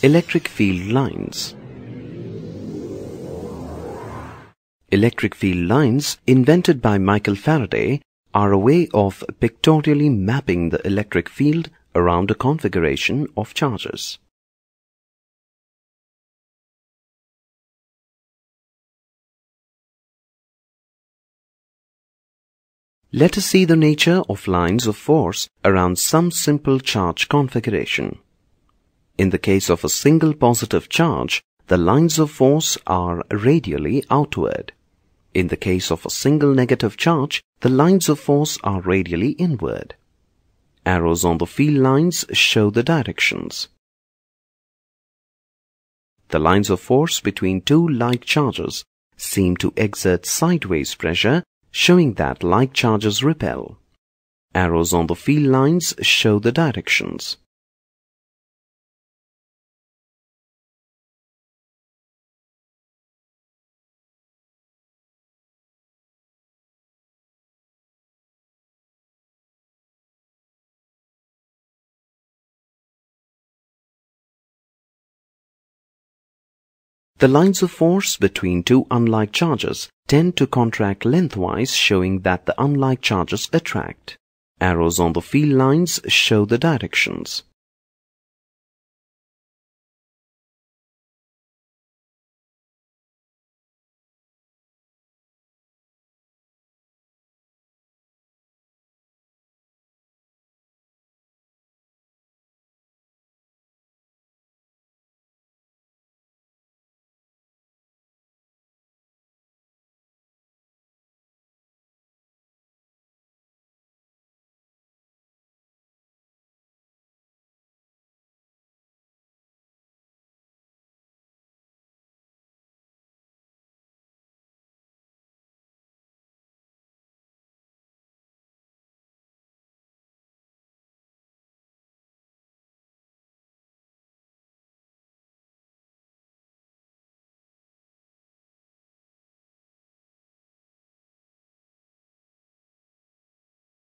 Electric field lines Electric field lines, invented by Michael Faraday, are a way of pictorially mapping the electric field around a configuration of charges. Let us see the nature of lines of force around some simple charge configuration. In the case of a single positive charge, the lines of force are radially outward. In the case of a single negative charge, the lines of force are radially inward. Arrows on the field lines show the directions. The lines of force between two like charges seem to exert sideways pressure, showing that like charges repel. Arrows on the field lines show the directions. The lines of force between two unlike charges tend to contract lengthwise showing that the unlike charges attract. Arrows on the field lines show the directions.